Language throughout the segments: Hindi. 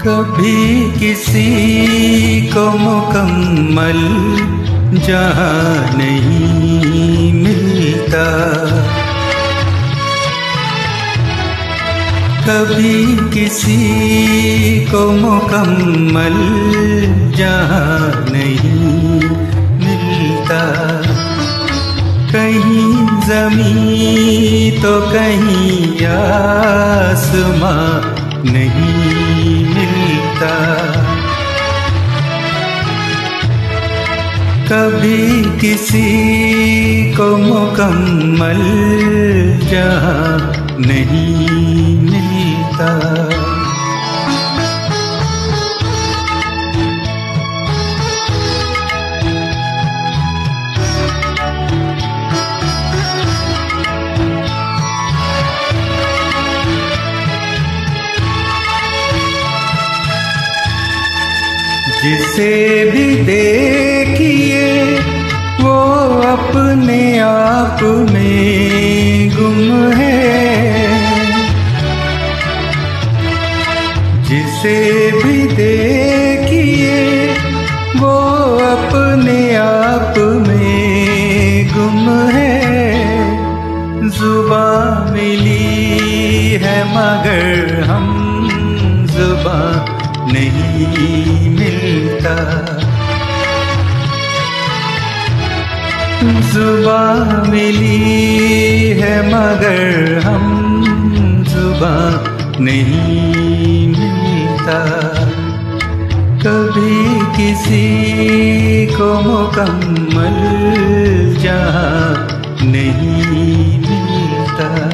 कभी किसी को मुकम्मल जहाँ नहीं मिलता। कभी किसी को मुकम्मल जहाँ नहीं मिलता। कहीं जमी तो कहीं आसमां नहीं मिलता। कभी किसी को मुकम्मल जहाँ नहीं मिलता। जिसे भी देखिए, वो अपने आप में गुम है। जिसे भी देखिए, वो अपने आप में गुम है। जुबा मिली है मगर हम जुबा नहीं मिलता। जुबा मिली है मगर हम जुबा नहीं मिलता। कभी किसी को मुकम्मल जहाँ नहीं मिलता।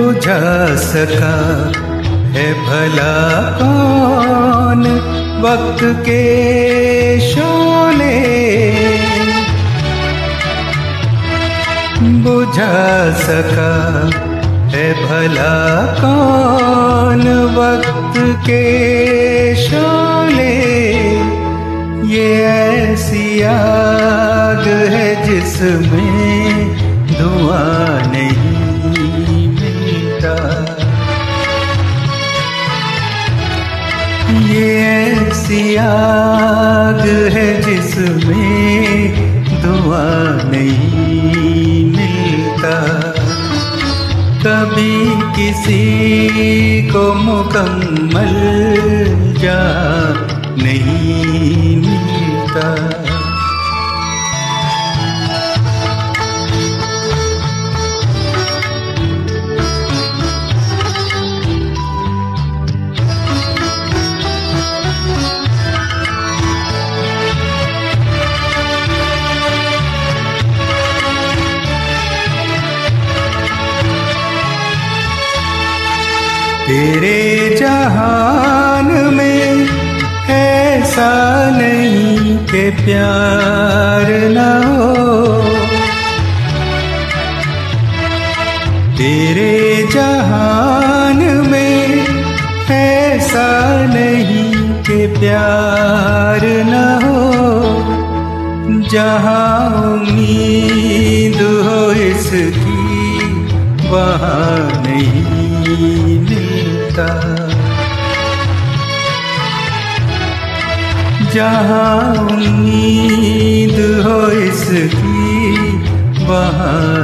बुझा सका है भला कौन वक्त के शोले। बुझा सका है भला कौन वक्त के शोले। ये ऐसी आग है जिसमें धुआँ नहीं ये ऐसी आग है जिसमें दुआ नहीं मिलता। कभी किसी को मुकम्मल जा नहीं मिलता। तेरे जहान में ऐसा नहीं कि प्यार न हो। तेरे जहान में ऐसा नहीं के प्यार न हो। जहाँ उम्मीद हो इसकी, वहाँ नहीं। मिलता जहाँ हो इसकी वहाँ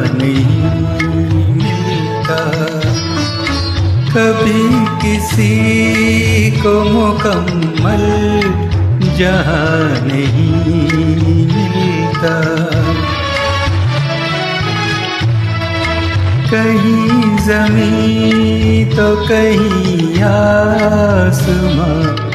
कभी किसी को मुकम्मल जहाँ नहीं मिलता। कहीं जमी तो कहीं आसमां।